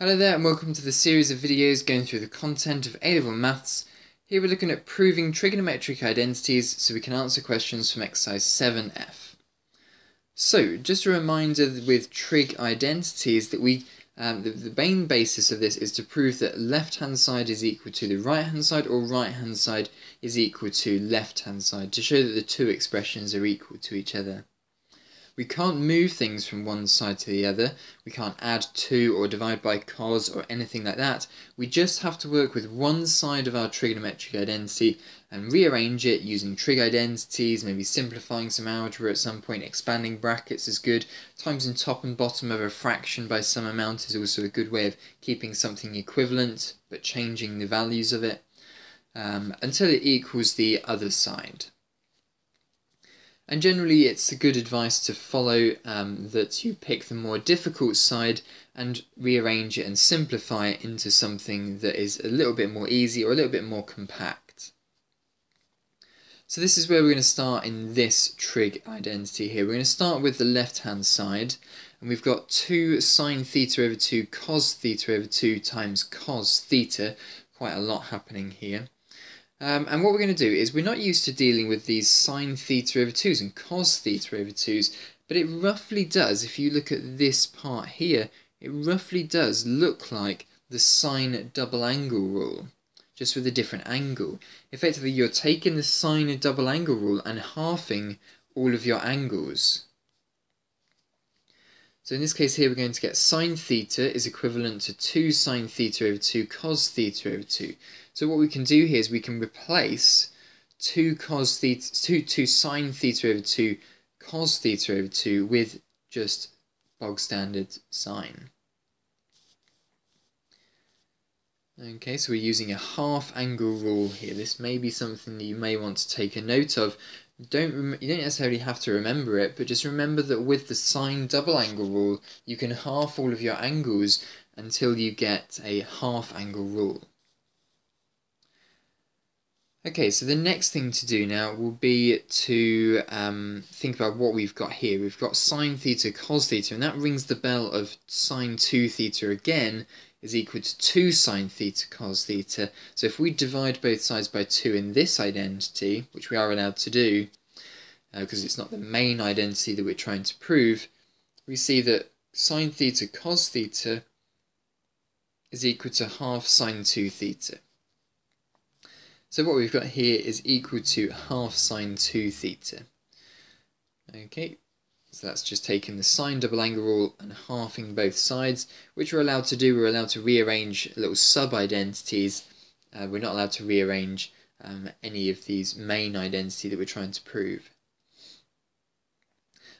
Hello there and welcome to the series of videos going through the content of A-Level Maths. Here we're looking at proving trigonometric identities so we can answer questions from exercise 7f. So, just a reminder with trig identities that we um, the, the main basis of this is to prove that left hand side is equal to the right hand side or right hand side is equal to left hand side to show that the two expressions are equal to each other. We can't move things from one side to the other. We can't add to or divide by cos or anything like that. We just have to work with one side of our trigonometric identity and rearrange it using trig identities, maybe simplifying some algebra at some point, expanding brackets is good. Times in top and bottom of a fraction by some amount is also a good way of keeping something equivalent but changing the values of it um, until it equals the other side. And generally, it's a good advice to follow um, that you pick the more difficult side and rearrange it and simplify it into something that is a little bit more easy or a little bit more compact. So this is where we're going to start in this trig identity here. We're going to start with the left-hand side, and we've got 2 sine theta over 2 cos theta over 2 times cos theta. Quite a lot happening here. Um, and what we're going to do is we're not used to dealing with these sine theta over 2s and cos theta over 2s, but it roughly does, if you look at this part here, it roughly does look like the sine double angle rule, just with a different angle. Effectively, you're taking the sine double angle rule and halving all of your angles. So in this case here, we're going to get sine theta is equivalent to 2 sine theta over 2 cos theta over 2. So what we can do here is we can replace 2 cos theta, 2, 2 sine theta over 2 cos theta over 2 with just bog standard sine. Okay, so we're using a half angle rule here. This may be something that you may want to take a note of don't you don't necessarily have to remember it, but just remember that with the sine double angle rule, you can half all of your angles until you get a half angle rule. Okay, so the next thing to do now will be to um, think about what we've got here. We've got sine theta cos theta, and that rings the bell of sine 2 theta again, is equal to 2 sine theta cos theta. So if we divide both sides by 2 in this identity, which we are allowed to do, because uh, it's not the main identity that we're trying to prove, we see that sine theta cos theta is equal to half sine 2 theta. So what we've got here is equal to half sine 2 theta. Okay, so that's just taking the sine double angle rule and halving both sides, which we're allowed to do. We're allowed to rearrange little sub-identities. Uh, we're not allowed to rearrange um, any of these main identity that we're trying to prove.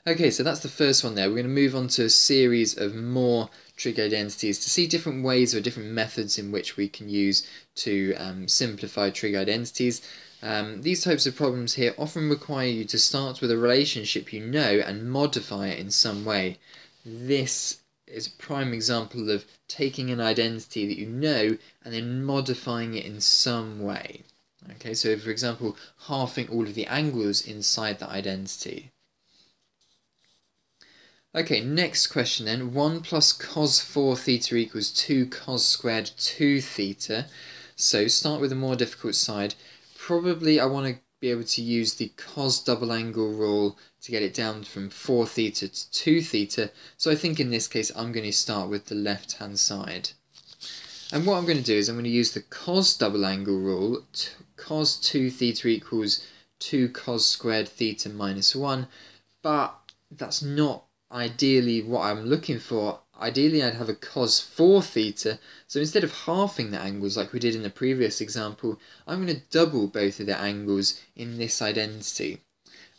Okay, so that's the first one there. We're going to move on to a series of more trig identities to see different ways or different methods in which we can use to um, simplify trig identities. Um, these types of problems here often require you to start with a relationship you know and modify it in some way. This is a prime example of taking an identity that you know and then modifying it in some way. Okay, so for example, halving all of the angles inside the identity. Okay, next question then. 1 plus cos 4 theta equals 2 cos squared 2 theta. So start with the more difficult side probably I want to be able to use the cos double angle rule to get it down from 4 theta to 2 theta. So I think in this case I'm going to start with the left hand side. And what I'm going to do is I'm going to use the cos double angle rule. Cos 2 theta equals 2 cos squared theta minus 1. But that's not ideally what I'm looking for Ideally, I'd have a cos 4 theta, so instead of halving the angles like we did in the previous example, I'm going to double both of the angles in this identity.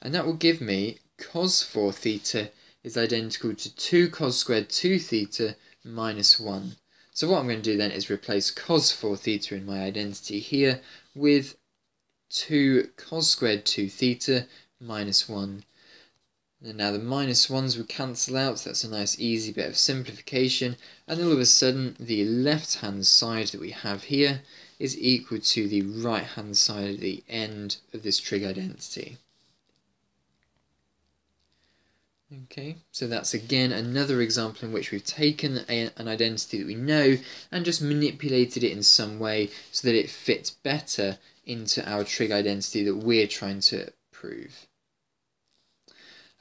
And that will give me cos 4 theta is identical to 2 cos squared 2 theta minus 1. So what I'm going to do then is replace cos 4 theta in my identity here with 2 cos squared 2 theta minus 1 and now the minus 1s would cancel out, so that's a nice easy bit of simplification. And all of a sudden, the left-hand side that we have here is equal to the right-hand side at the end of this trig identity. Okay, so that's again another example in which we've taken a, an identity that we know and just manipulated it in some way so that it fits better into our trig identity that we're trying to prove.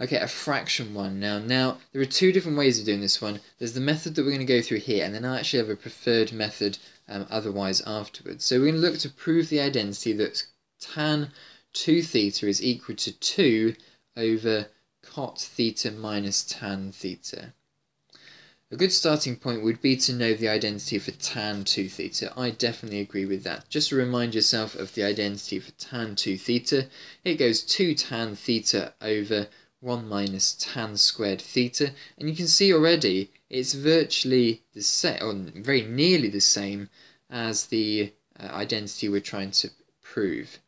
Okay, a fraction one now. Now, there are two different ways of doing this one. There's the method that we're going to go through here, and then I actually have a preferred method um, otherwise afterwards. So we're going to look to prove the identity that tan 2 theta is equal to 2 over cot theta minus tan theta. A good starting point would be to know the identity for tan 2 theta. I definitely agree with that. Just to remind yourself of the identity for tan 2 theta, it goes 2 tan theta over 1 minus tan squared theta. And you can see already it's virtually the same, or very nearly the same as the uh, identity we're trying to prove.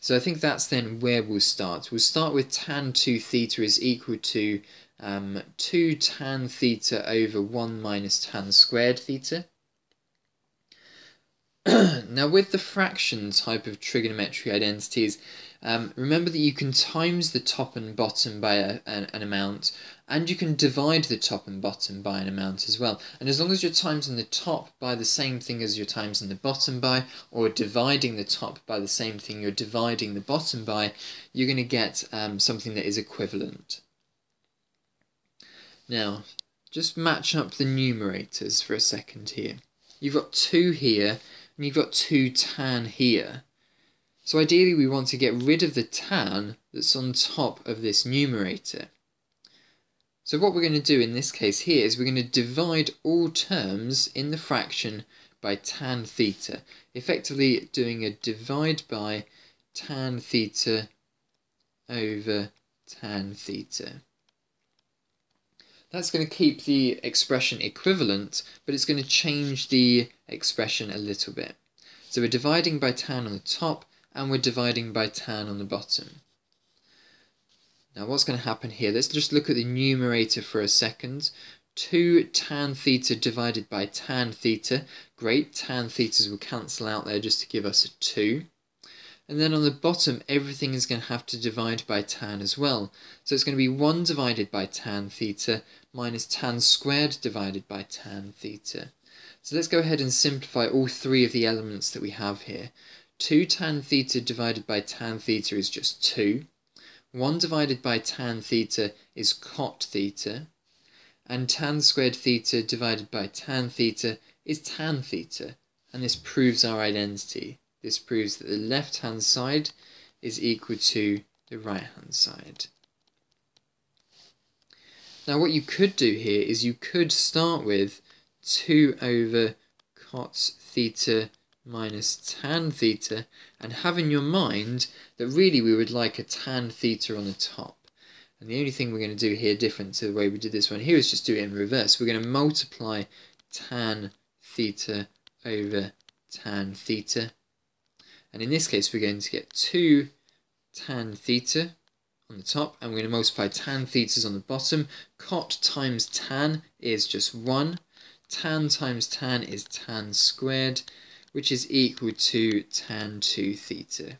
So I think that's then where we'll start. We'll start with tan 2 theta is equal to um, 2 tan theta over 1 minus tan squared theta. now with the fraction type of trigonometric identities, um, remember that you can times the top and bottom by a, an, an, amount, and you can divide the top and bottom by an amount as well. And as long as you're timesing the top by the same thing as you're timesing the bottom by, or dividing the top by the same thing you're dividing the bottom by, you're going to get um, something that is equivalent. Now, just match up the numerators for a second here. You've got 2 here, and you've got 2 tan here. So ideally we want to get rid of the tan that's on top of this numerator. So what we're going to do in this case here is we're going to divide all terms in the fraction by tan theta, effectively doing a divide by tan theta over tan theta. That's going to keep the expression equivalent, but it's going to change the expression a little bit. So we're dividing by tan on the top, and we're dividing by tan on the bottom. Now what's going to happen here, let's just look at the numerator for a second. 2 tan theta divided by tan theta. Great, tan thetas will cancel out there just to give us a 2. And then on the bottom, everything is going to have to divide by tan as well. So it's going to be 1 divided by tan theta minus tan squared divided by tan theta. So let's go ahead and simplify all three of the elements that we have here. 2 tan theta divided by tan theta is just 2. 1 divided by tan theta is cot theta. And tan squared theta divided by tan theta is tan theta. And this proves our identity. This proves that the left hand side is equal to the right hand side. Now what you could do here is you could start with 2 over cot theta minus tan theta and have in your mind that really we would like a tan theta on the top. And the only thing we're going to do here different to the way we did this one here is just do it in reverse. We're going to multiply tan theta over tan theta. And in this case we're going to get 2 tan theta on the top and we're going to multiply tan thetas on the bottom. Cot times tan is just 1. Tan times tan is tan squared which is equal to tan 2 theta.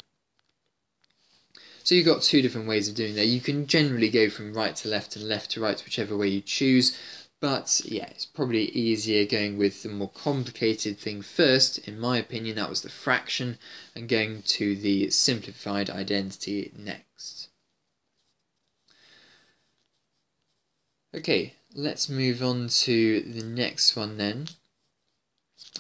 So you've got two different ways of doing that. You can generally go from right to left and left to right, whichever way you choose. But yeah, it's probably easier going with the more complicated thing first. In my opinion, that was the fraction, and going to the simplified identity next. Okay, let's move on to the next one then.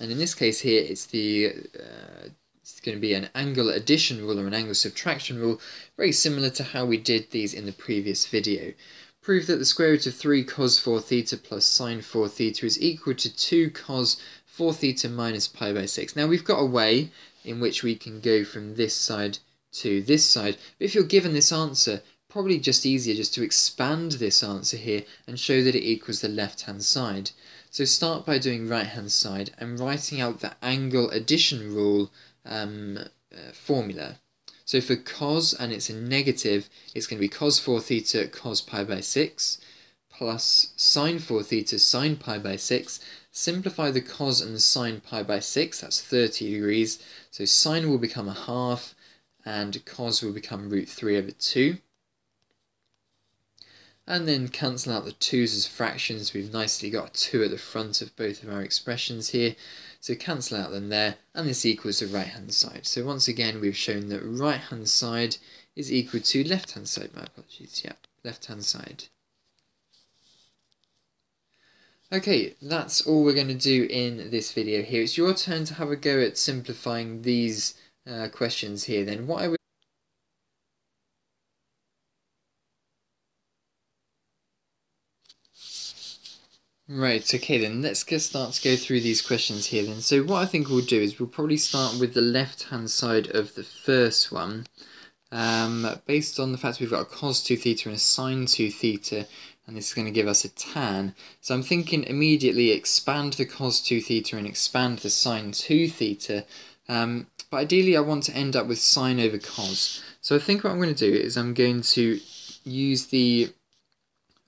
And in this case here, it's the uh, it's going to be an angle addition rule or an angle subtraction rule, very similar to how we did these in the previous video. Prove that the square root of 3 cos 4 theta plus sine 4 theta is equal to 2 cos 4 theta minus pi by 6. Now we've got a way in which we can go from this side to this side, but if you're given this answer, probably just easier just to expand this answer here and show that it equals the left hand side. So start by doing right hand side and writing out the angle addition rule um, uh, formula. So for cos, and it's a negative, it's going to be cos 4 theta cos pi by 6 plus sine 4 theta sine pi by 6. Simplify the cos and the sine pi by 6, that's 30 degrees. So sine will become a half and cos will become root 3 over 2. And then cancel out the 2's as fractions. We've nicely got 2 at the front of both of our expressions here. So cancel out them there, and this equals the right-hand side. So once again, we've shown that right-hand side is equal to left-hand side. My apologies, yeah, left-hand side. Okay, that's all we're going to do in this video here. It's your turn to have a go at simplifying these uh, questions here then. What I Right, okay then, let's get start to go through these questions here then. So what I think we'll do is we'll probably start with the left-hand side of the first one. Um, based on the fact we've got a cos 2 theta and a sine 2 theta, and this is going to give us a tan. So I'm thinking immediately expand the cos 2 theta and expand the sine 2 theta. Um, but ideally I want to end up with sine over cos. So I think what I'm going to do is I'm going to use the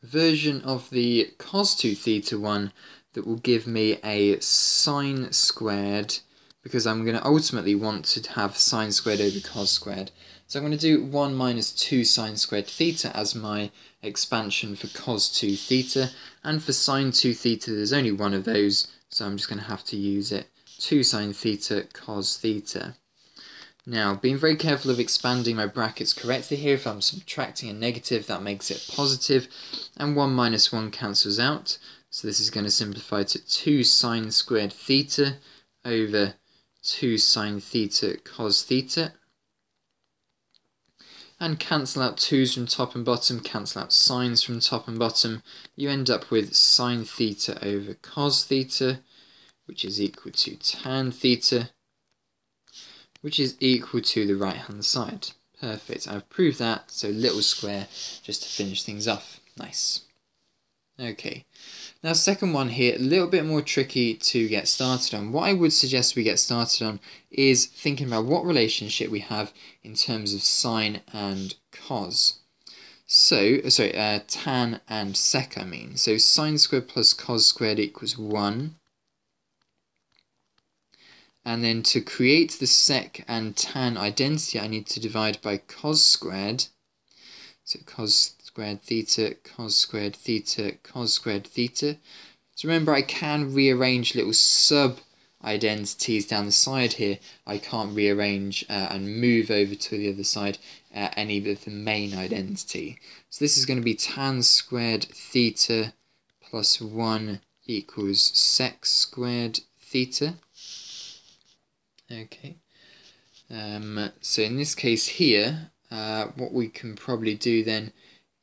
version of the cos 2 theta one that will give me a sine squared because I'm going to ultimately want to have sine squared over cos squared. So I'm going to do 1 minus 2 sine squared theta as my expansion for cos 2 theta, and for sine 2 theta there's only one of those, so I'm just going to have to use it, 2 sine theta cos theta. Now, being very careful of expanding my brackets correctly here, if I'm subtracting a negative, that makes it positive, and 1 minus 1 cancels out, so this is going to simplify to 2 sine squared theta over 2 sine theta cos theta, and cancel out 2's from top and bottom, cancel out sines from top and bottom, you end up with sine theta over cos theta, which is equal to tan theta, which is equal to the right hand side. Perfect, I've proved that, so little square just to finish things off. Nice. Okay, now second one here, a little bit more tricky to get started on. What I would suggest we get started on is thinking about what relationship we have in terms of sine and cos. So, uh, sorry, uh, tan and sec I mean. So sine squared plus cos squared equals 1. And then to create the sec and tan identity, I need to divide by cos squared. So cos squared theta, cos squared theta, cos squared theta. So remember, I can rearrange little sub identities down the side here. I can't rearrange uh, and move over to the other side uh, any of the main identity. So this is going to be tan squared theta plus 1 equals sec squared theta. Okay. Um, so in this case here, uh, what we can probably do then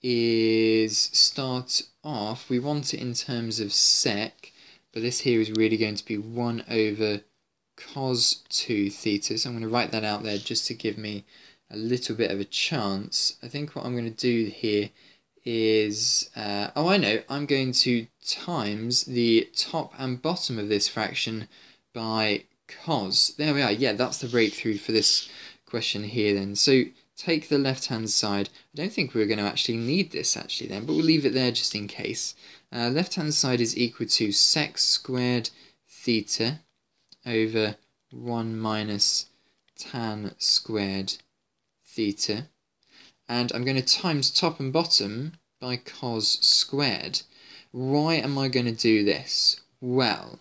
is start off, we want it in terms of sec, but this here is really going to be 1 over cos 2 theta. So I'm going to write that out there just to give me a little bit of a chance. I think what I'm going to do here is, uh, oh I know, I'm going to times the top and bottom of this fraction by cos. There we are, yeah, that's the breakthrough for this question here then. So take the left hand side. I don't think we're going to actually need this actually then, but we'll leave it there just in case. Uh, left hand side is equal to sec squared theta over 1 minus tan squared theta. And I'm going to times top and bottom by cos squared. Why am I going to do this? Well,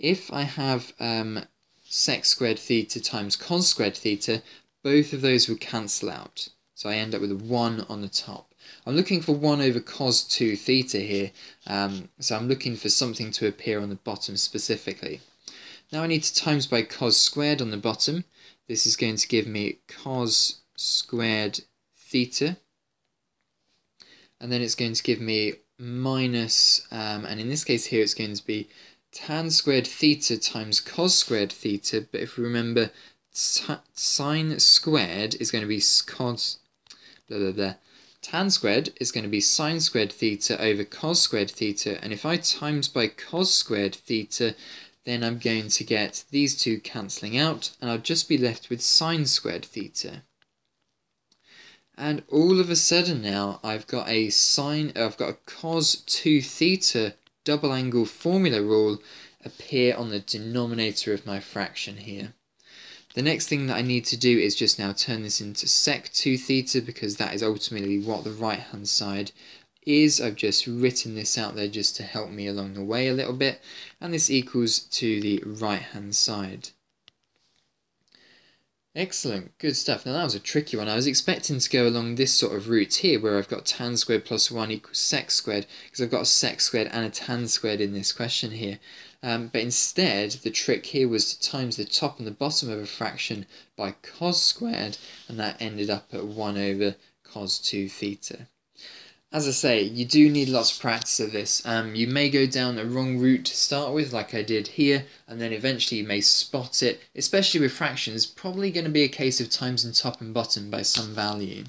if I have um, sec squared theta times cos squared theta, both of those would cancel out. So I end up with a 1 on the top. I'm looking for 1 over cos 2 theta here, um, so I'm looking for something to appear on the bottom specifically. Now I need to times by cos squared on the bottom. This is going to give me cos squared theta. And then it's going to give me minus, um, and in this case here it's going to be tan squared theta times cos squared theta, but if we remember sine squared is going to be cos blah blah blah. Tan squared is going to be sine squared theta over cos squared theta, and if I times by cos squared theta, then I'm going to get these two cancelling out, and I'll just be left with sine squared theta. And all of a sudden now, I've got a sine, I've got a cos 2 theta double angle formula rule appear on the denominator of my fraction here. The next thing that I need to do is just now turn this into sec 2 theta because that is ultimately what the right hand side is. I've just written this out there just to help me along the way a little bit. And this equals to the right hand side. Excellent, good stuff. Now that was a tricky one. I was expecting to go along this sort of route here where I've got tan squared plus 1 equals sec squared because I've got a sec squared and a tan squared in this question here. Um, but instead, the trick here was to times the top and the bottom of a fraction by cos squared and that ended up at 1 over cos 2 theta as I say, you do need lots of practice of this. Um, you may go down the wrong route to start with, like I did here, and then eventually you may spot it, especially with fractions, probably going to be a case of times and top and bottom by some value.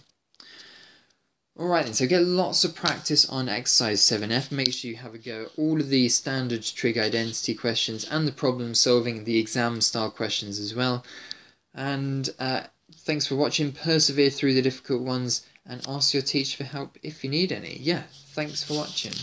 Alright then, so get lots of practice on exercise 7f. Make sure you have a go at all of the standard trig identity questions and the problem solving, the exam style questions as well. And uh, thanks for watching. Persevere through the difficult ones and ask your teacher for help if you need any. Yeah, thanks for watching.